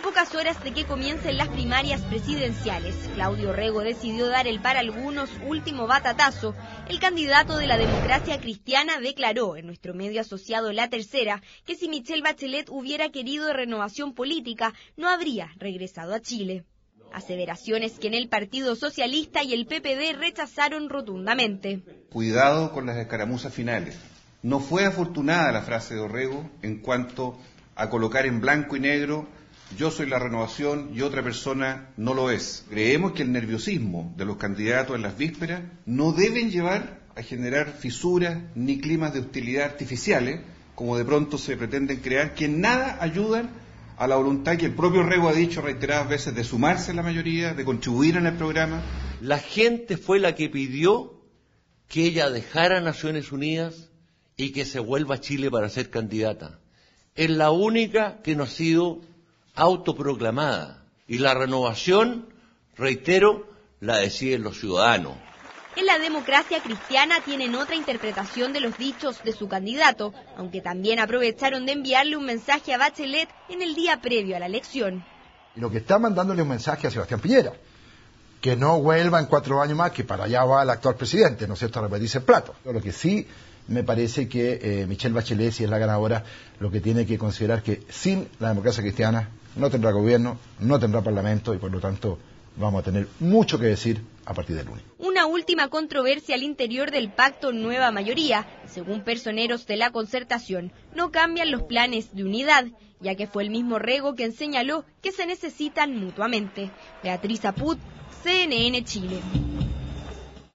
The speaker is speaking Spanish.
A pocas horas de que comiencen las primarias presidenciales, Claudio Rego decidió dar el para algunos último batatazo. El candidato de la democracia cristiana declaró en nuestro medio asociado La Tercera que si Michelle Bachelet hubiera querido renovación política, no habría regresado a Chile. Aseveraciones que en el Partido Socialista y el PPD rechazaron rotundamente. Cuidado con las escaramuzas finales. No fue afortunada la frase de Orrego en cuanto a colocar en blanco y negro yo soy la renovación y otra persona no lo es. Creemos que el nerviosismo de los candidatos en las vísperas no deben llevar a generar fisuras ni climas de hostilidad artificiales, como de pronto se pretenden crear, que nada ayudan a la voluntad que el propio Rego ha dicho reiteradas veces de sumarse a la mayoría, de contribuir en el programa. La gente fue la que pidió que ella dejara Naciones Unidas y que se vuelva a Chile para ser candidata. Es la única que no ha sido autoproclamada. Y la renovación, reitero, la deciden los ciudadanos. En la democracia cristiana tienen otra interpretación de los dichos de su candidato, aunque también aprovecharon de enviarle un mensaje a Bachelet en el día previo a la elección. Lo que está mandándole un mensaje a Sebastián Piñera, que no vuelva en cuatro años más, que para allá va el actual presidente, ¿no es cierto?, a repetirse el plato. Lo que sí me parece que eh, Michelle Bachelet, si es la ganadora, lo que tiene que considerar que sin la democracia cristiana no tendrá gobierno, no tendrá parlamento y por lo tanto vamos a tener mucho que decir a partir del lunes. Una última controversia al interior del pacto Nueva Mayoría. Según personeros de la concertación, no cambian los planes de unidad, ya que fue el mismo Rego quien señaló que se necesitan mutuamente. Beatriz Aput, CNN Chile.